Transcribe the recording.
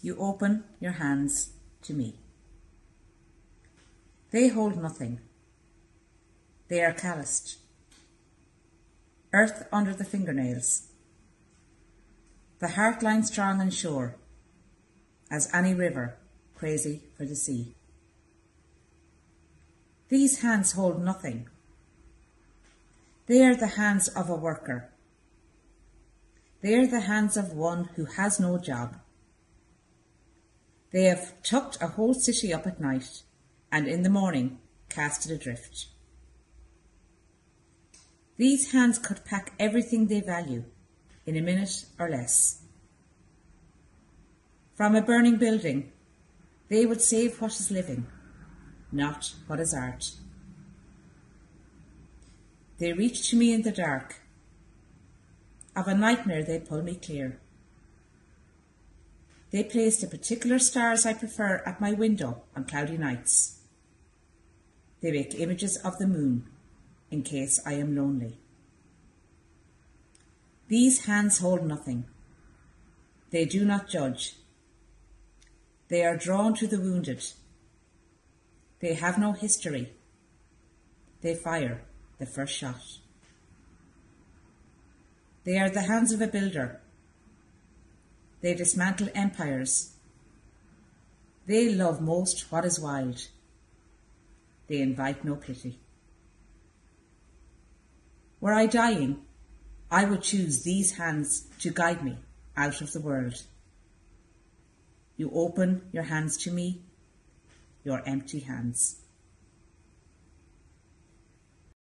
You open your hands to me. They hold nothing. They are calloused. Earth under the fingernails. The heart line strong and sure, as any river crazy for the sea. These hands hold nothing. They are the hands of a worker. They are the hands of one who has no job. They have tucked a whole city up at night and in the morning cast it adrift. These hands could pack everything they value in a minute or less. From a burning building, they would save what is living, not what is art. They reach to me in the dark. Of a nightmare they pull me clear. They place the particular stars I prefer at my window on cloudy nights. They make images of the moon in case I am lonely. These hands hold nothing. They do not judge. They are drawn to the wounded. They have no history. They fire the first shot. They are the hands of a builder. They dismantle empires. They love most what is wild. They invite no pity. Were I dying, I would choose these hands to guide me out of the world. You open your hands to me, your empty hands.